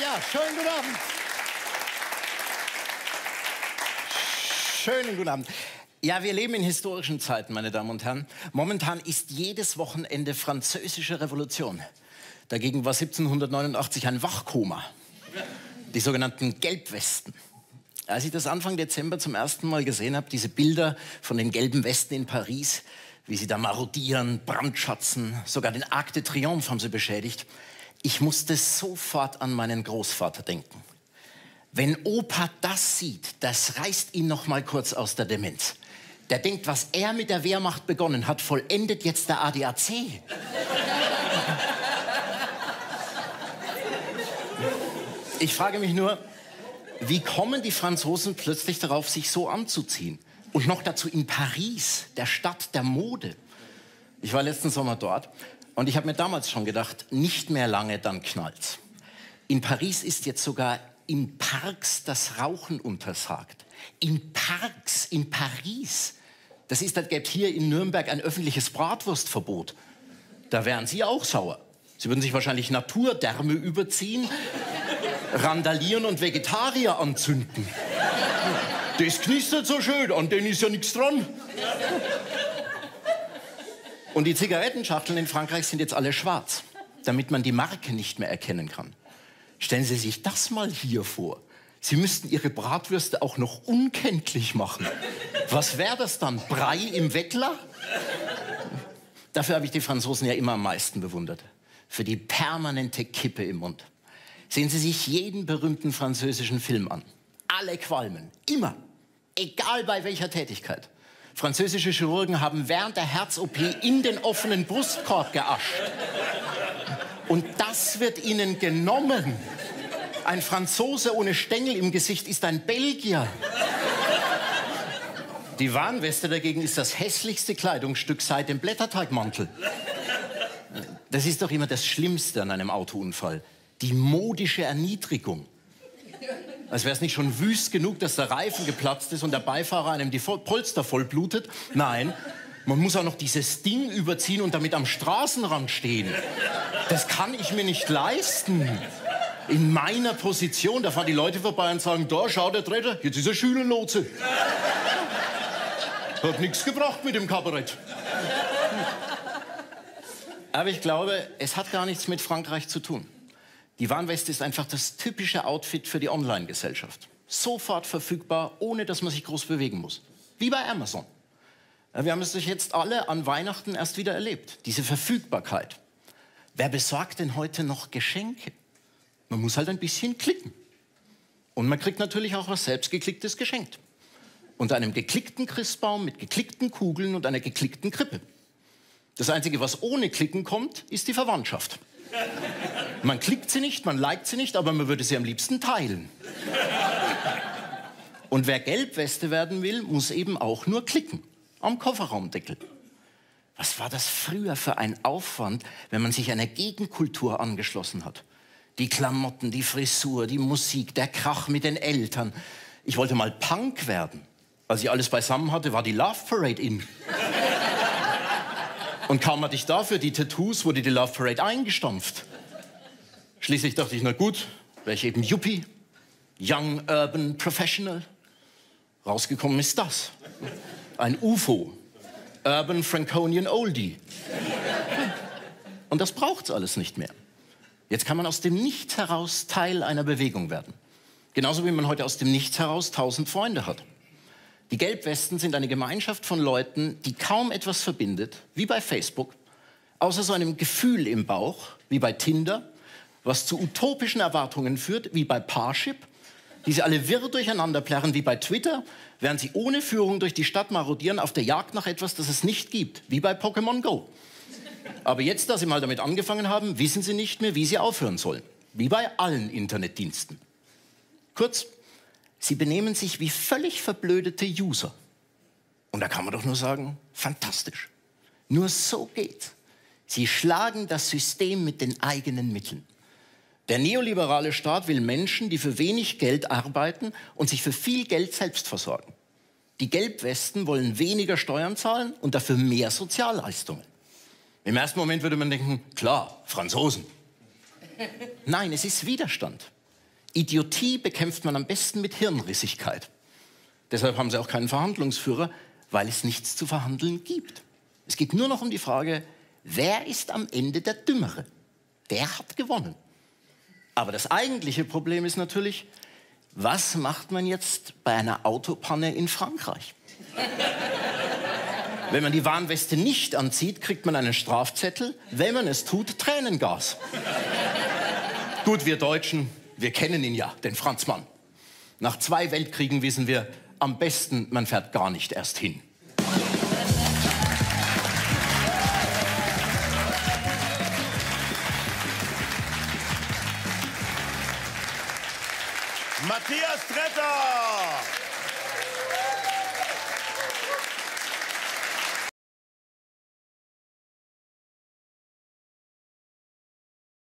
Ja, schönen guten Abend. Schönen guten Abend. Ja, wir leben in historischen Zeiten, meine Damen und Herren. Momentan ist jedes Wochenende französische Revolution. Dagegen war 1789 ein Wachkoma. Die sogenannten Gelbwesten. Als ich das Anfang Dezember zum ersten Mal gesehen habe, diese Bilder von den gelben Westen in Paris, wie sie da marodieren, brandschatzen, sogar den Arc de Triomphe haben sie beschädigt, ich musste sofort an meinen Großvater denken. Wenn Opa das sieht, das reißt ihn noch mal kurz aus der Demenz. Der denkt, was er mit der Wehrmacht begonnen hat, vollendet jetzt der ADAC. Ich frage mich nur, wie kommen die Franzosen plötzlich darauf, sich so anzuziehen? Und noch dazu in Paris, der Stadt der Mode. Ich war letzten Sommer dort und ich habe mir damals schon gedacht, nicht mehr lange, dann knallt's. In Paris ist jetzt sogar in Parks das Rauchen untersagt. In Parks, in Paris. Das ist, als gäbe hier in Nürnberg ein öffentliches Bratwurstverbot. Da wären Sie auch sauer. Sie würden sich wahrscheinlich Naturdärme überziehen, randalieren und Vegetarier anzünden. Das knistert so schön, an denen ist ja nichts dran. Und die Zigarettenschachteln in Frankreich sind jetzt alle schwarz, damit man die Marke nicht mehr erkennen kann. Stellen Sie sich das mal hier vor. Sie müssten Ihre Bratwürste auch noch unkenntlich machen. Was wäre das dann? Brei im Weckler? Dafür habe ich die Franzosen ja immer am meisten bewundert. Für die permanente Kippe im Mund. Sehen Sie sich jeden berühmten französischen Film an. Alle qualmen. Immer. Egal bei welcher Tätigkeit. Französische Chirurgen haben während der Herz-OP in den offenen Brustkorb geascht. Und das wird ihnen genommen. Ein Franzose ohne Stängel im Gesicht ist ein Belgier. Die Warnweste dagegen ist das hässlichste Kleidungsstück seit dem Blätterteigmantel. Das ist doch immer das Schlimmste an einem Autounfall. Die modische Erniedrigung. Als wäre es nicht schon wüst genug, dass der Reifen geplatzt ist und der Beifahrer einem die Polster vollblutet. Nein, man muss auch noch dieses Ding überziehen und damit am Straßenrand stehen. Das kann ich mir nicht leisten. In meiner Position, da fahren die Leute vorbei und sagen, da, schau, der Tretter, jetzt ist er Schülerlotse. Hat nichts gebracht mit dem Kabarett. Aber ich glaube, es hat gar nichts mit Frankreich zu tun. Die Warnweste ist einfach das typische Outfit für die Online-Gesellschaft. Sofort verfügbar, ohne dass man sich groß bewegen muss. Wie bei Amazon. Wir haben es sich jetzt alle an Weihnachten erst wieder erlebt. Diese Verfügbarkeit. Wer besorgt denn heute noch Geschenke? Man muss halt ein bisschen klicken. Und man kriegt natürlich auch was selbstgeklicktes geschenkt. Unter einem geklickten Christbaum mit geklickten Kugeln und einer geklickten Krippe. Das Einzige, was ohne Klicken kommt, ist die Verwandtschaft. Man klickt sie nicht, man liked sie nicht, aber man würde sie am liebsten teilen. Und wer Gelbweste werden will, muss eben auch nur klicken. Am Kofferraumdeckel. Was war das früher für ein Aufwand, wenn man sich einer Gegenkultur angeschlossen hat? Die Klamotten, die Frisur, die Musik, der Krach mit den Eltern. Ich wollte mal Punk werden. Als ich alles beisammen hatte, war die Love Parade in. Und kaum hatte ich dafür die Tattoos, wurde die Love Parade eingestampft. Schließlich dachte ich, na gut, wäre ich eben Yuppie, Young Urban Professional. Rausgekommen ist das. Ein UFO. Urban Franconian Oldie. Und das braucht's alles nicht mehr. Jetzt kann man aus dem Nichts heraus Teil einer Bewegung werden. Genauso wie man heute aus dem Nichts heraus tausend Freunde hat. Die Gelbwesten sind eine Gemeinschaft von Leuten, die kaum etwas verbindet, wie bei Facebook, außer so einem Gefühl im Bauch, wie bei Tinder, was zu utopischen Erwartungen führt, wie bei Parship, die sie alle wirr durcheinander plärren, wie bei Twitter, während sie ohne Führung durch die Stadt marodieren auf der Jagd nach etwas, das es nicht gibt, wie bei Pokémon Go. Aber jetzt, da sie mal damit angefangen haben, wissen sie nicht mehr, wie sie aufhören sollen, wie bei allen Internetdiensten. Kurz, Sie benehmen sich wie völlig verblödete User. Und da kann man doch nur sagen, fantastisch. Nur so geht's. Sie schlagen das System mit den eigenen Mitteln. Der neoliberale Staat will Menschen, die für wenig Geld arbeiten und sich für viel Geld selbst versorgen. Die Gelbwesten wollen weniger Steuern zahlen und dafür mehr Sozialleistungen. Im ersten Moment würde man denken, klar, Franzosen. Nein, es ist Widerstand. Idiotie bekämpft man am besten mit Hirnrissigkeit. Deshalb haben sie auch keinen Verhandlungsführer, weil es nichts zu verhandeln gibt. Es geht nur noch um die Frage, wer ist am Ende der Dümmere? Der hat gewonnen. Aber das eigentliche Problem ist natürlich, was macht man jetzt bei einer Autopanne in Frankreich? Wenn man die Warnweste nicht anzieht, kriegt man einen Strafzettel. Wenn man es tut, Tränengas. Gut, wir Deutschen, wir kennen ihn ja, den Franzmann. Nach zwei Weltkriegen wissen wir, am besten, man fährt gar nicht erst hin. Matthias Tretter!